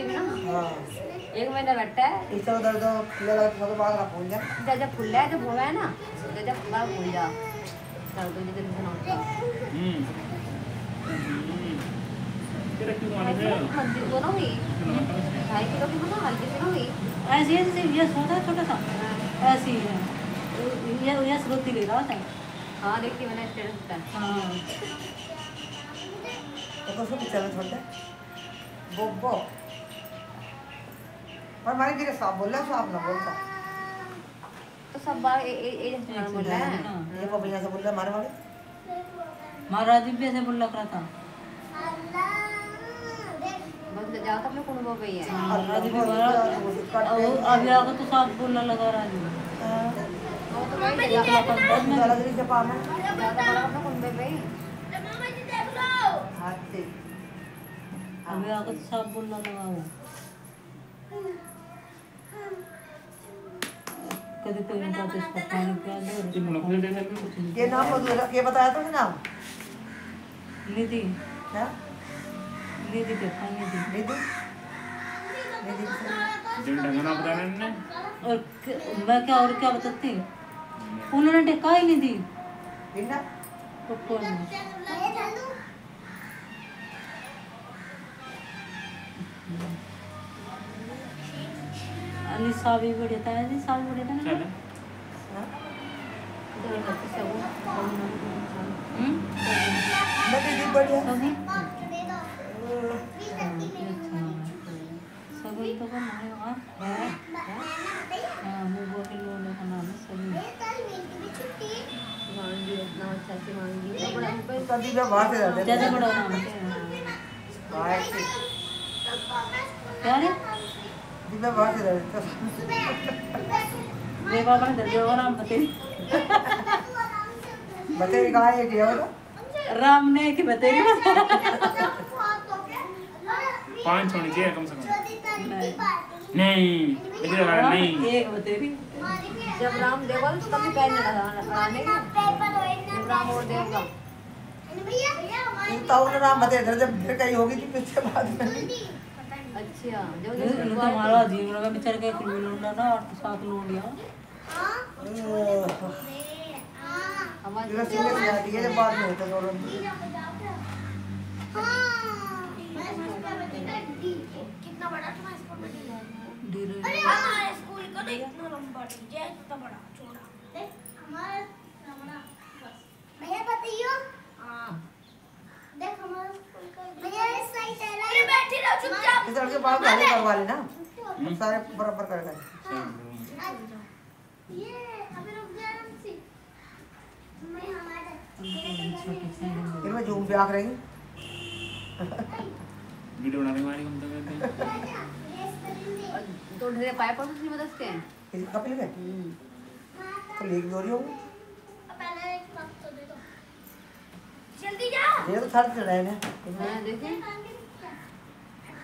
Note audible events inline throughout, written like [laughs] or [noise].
लगती भी ना हाँ एक महीना बैठा है इससे उधर तो खुले लगा तो बाद ना भूल जा जब जब फुल है जब हुआ ना जब जब बार भूल जा चल तो जितने दिन होता हम्म। तेरा क्यों मार रहे हो को ना हुई ढाई किलो की बना हल्की सी ना हुई ऐसे ही ये छोटा छोटा सा ऐसे है ये ये श्रुति ले रहा था हाँ देखिए मैंने स्टेटस पे हाँ तो कुछ भी चल छोड़ वो वो पर मारी फिर साफ़ बोल रहा साफ़ ना बोलता। तो सब बार ए ए ए बोल रहे हैं। हाँ। ये को बढ़िया से बोल रहा मारे। वाले महाराज भी ऐसे बोल रहा था। बस जाओ तो अपने कुंडों पे ही। है महाराज भी बोला और अभी आकर तो साफ़ बोलने लगा राज वो तो वही जाओ अलग से पाना तो बोला अपने कुंडे पे ही हाथ से। अभी आकर तो साफ़ बोलने लगा वो कभी कोई नहीं कहते इसको पानी पिया दो ये दे दे दे नाम बोल ये बताया तो नाम निधि क्या निधि के पानी निधि निधि निधि जिन ढंग ना बताना इनने और मैं क्या और क्या बताती उन्होंने टेका ही नहीं दी बिना पप्पू था ना? चल। सब हम्म? मैं निधि बढ़िया। सभी सभी तो बना है वहाँ हाँ मुझे के लोगों का नाम है सभी मांगी इतना अच्छा से मांगी तो बड़ा हमको कभी मैं बाहर से जाते ज़्यादा बड़ा नाम है। क्या रे? जी बाहर से जाते मेरे पापा ने दर्जों का नाम बते कहाँ है क्या होगा राम ने कि बतेरी पाँच होनी चाहिए कम से कम नहीं इधर आ नहीं एक बतेरी जब राम देवल तभी पहनने लगा के जब राम और देवगा तो उन्होंने नाम बता इधर जब फिर कहीं होगी थी उसके बाद में अच्छा जब ये जब तो हमारा जीवन का बेचारे का एक लूंडा ना और सात लूंडिया हमारे इधर सीधे से जाती है जब बाद में होता है दोनों कितना बड़ा तुम्हारा स्कूल में धीरे हमारे स्कूल का तो इतना लंबा टीचर इतना बड़ा चौड़ा देख हमारा हमारा बस। भैया बताइयो। हाँ। देख हमारा स्कूल का भैया इस साइड अरे बैठी रहो चुपचाप इस लड़के बाल काले करवा लेना। सारे बराबर कर कर ये अभी रुक जा आराम से। मैं हमारा सी फिर मैं जूम पे आकर रहेंगी वीडियो बनाने वाली कम तक करते तो ढेरे पाए पर बता सकते किसी कपिल के तो लीक हो होगी पहले एक वक्त तो दे दो ये तो थर्ड चढ़ हैं। मैं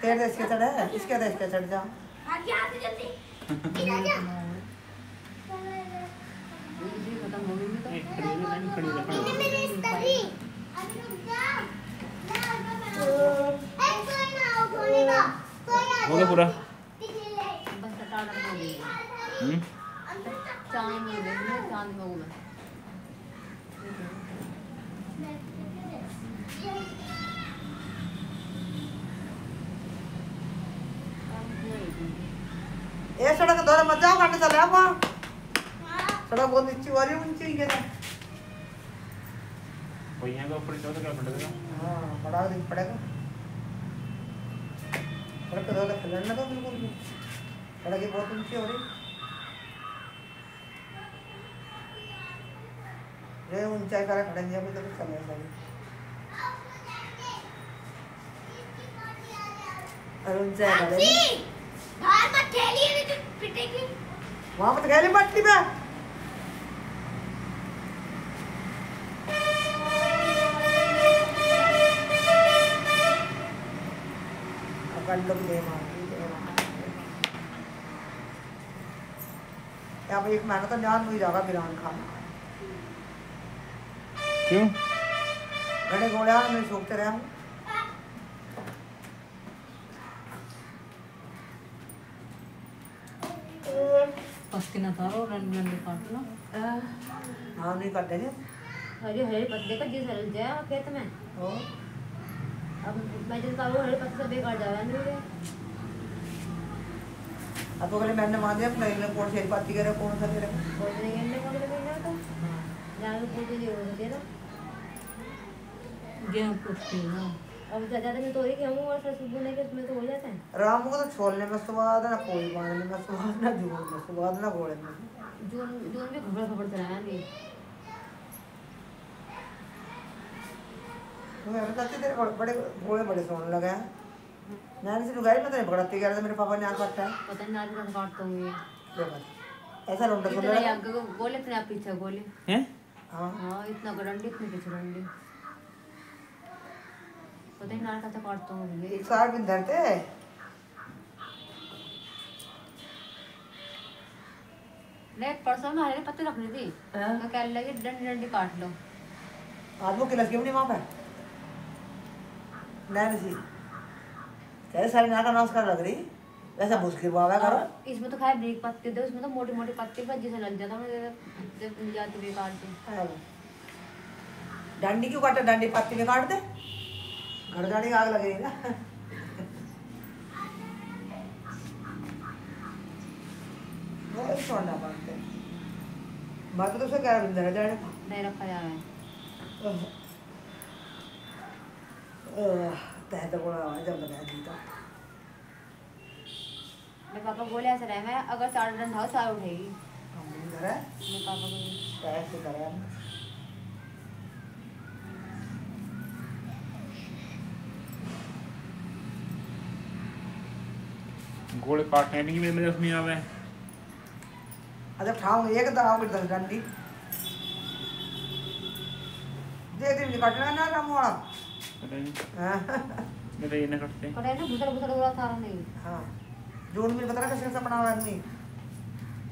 तेरे देश के चढ़ है इसके देश के चढ़ जा आगे आते जल्दी। इधर जा बिजली खत्म हो तो हो। हो हो ना ना हो गया पूरा। हो हम्म। चाँद में चाँद में हूँ मैं ये सड़क दौरे मत जाओ काटे चले आप सड़क बहुत नीची वाली ऊँची है ना कोई यहाँ का ऊपर चढ़ क्या पड़ेगा हाँ बड़ा दिन पड़ेगा सड़क दौरे खिलने दो बिल्कुल भी सड़क ये बहुत ऊँची हो रही ये ऊंचाई करा खड़ेंगे अभी तो चले जाएँगे अरे ऊंचाई करेंगे बाहर मत खेलिए नहीं तो पिटेगी। वहाँ पर गए मट्टी में अपन लोग पे एक महीना तो जान हुई जाएगा बिरान खाना। क्यों? घड़े घोड़े में सोचते रहे हम पत्ती ना तारो रंडी रंडी काट लो हाँ नहीं कर देंगे हरे हरे पत्ते का जिस हल जाए खेत में ओ अब मैं जिन का वो हरे पत्ते सब बेकार जावा नहीं अब तो कहले मैंने मान दिया अपने इन्हें कौन से पाती करे कौन सा करे बोल रहे हैं ने कौन लगे तो जान को पूछे नहीं हो दे ना गेहूँ कुटती है अब ज़्यादा तो ही गेहूँ और सरसों बोने के उसमें तो हो जाता है। राम को तो छोलने में स्वाद ना कोई बांधने में स्वाद ना जोड़ में स्वाद ना गोड़े में। जून जून चलाया नहीं। अभी तक तेरे बड़े बड़े बड़े सोने लगे हैं। मैंने से लुगाई मैं तेरे पकड़ती कह रहा मेरे पापा ने है। पता नहीं आज कहाँ काटता ये। ये बात ऐसा सुन रहा आगे गोले इतने आप पीछे गोले। हैं? हाँ हाँ इतना गडंडी इतने पीछे डंडी नहीं परसों में हरे पत्ते रखनी थी। तो कह लगी डंडी डंडी काट लो आज वो किलस क्यों नहीं वहाँ पे नहीं सी तेरे सारी नाका नमस्कार लग रही वैसा मुश्किल बाबा करो इसमें तो खाए ब्रेक पत्ते थे उसमें तो मोटी मोटी पत्ती पर जिसे लग जाता मैं जाती बेकार से। डंडी क्यों काटे डंडी पत्ती में काट दे घर जाने की आग लगेगी ना? वही छोड़ना पड़ते मैं तो कह रहा बिंदर जाने। नहीं रखा जा रहा है। तह तो बड़ा जब लगाया जीता मेरे पापा बोले ऐसा रहे मैं अगर चार रन धाओ चार उठेगी। हम बिंदर है। मेरे पापा को तह से करे गोले काटने नहीं मेरे मेरे उसमें आवे। अच्छा ठाऊं एक दाव की दस डंडी देख दिन काटना ना राम वाला। [laughs] नहीं। हाँ मेरे ये न कटते कटे ना भुसड़ भुसड़ उड़ा सारा नहीं। हाँ जोड़ में पता कैसे कैसे बनावा नहीं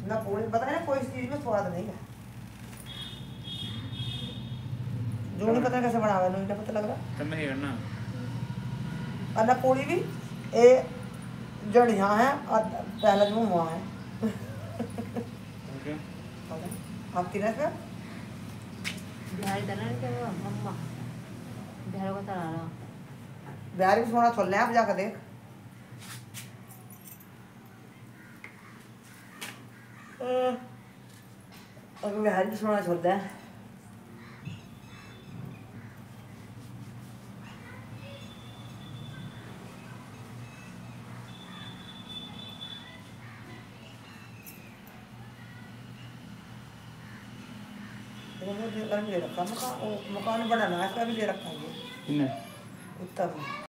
ना पूरी पता है ना कोई चीज़ में स्वाद नहीं है। में पता कैसे बनावा नहीं पता लग रहा। तब मैं करना। और ना पूरी भी ए जड़ यहाँ है और पहला जो वहाँ है। ओके आप तीन है बिहारी तरह के वो मम्मा। बिहार को तरह रहा बिहारी भी सोना छोड़ ले आप जाकर देख। अगर बिहारी भी सोना छोड़ दे। मकान मकान बनाना है इसका भी ले रखा है। ये उत्तर में